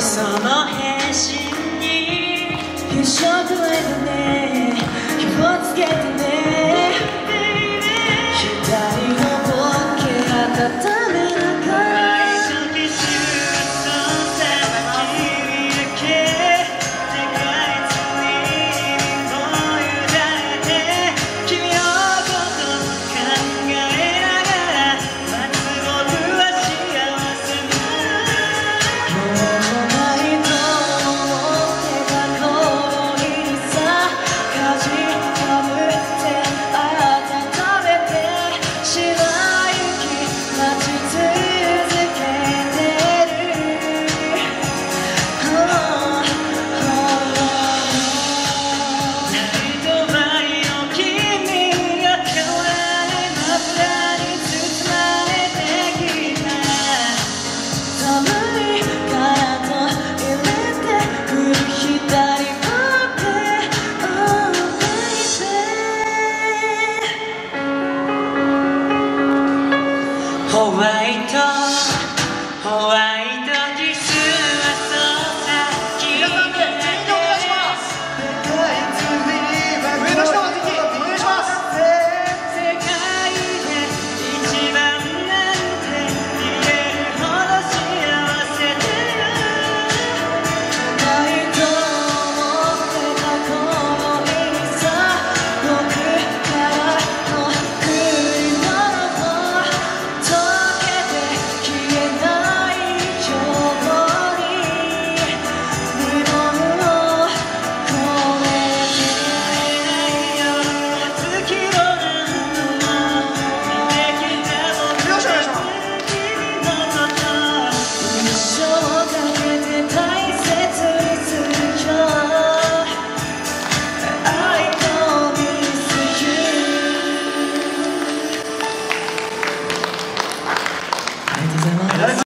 その変身に。夕食へとね気をつけて。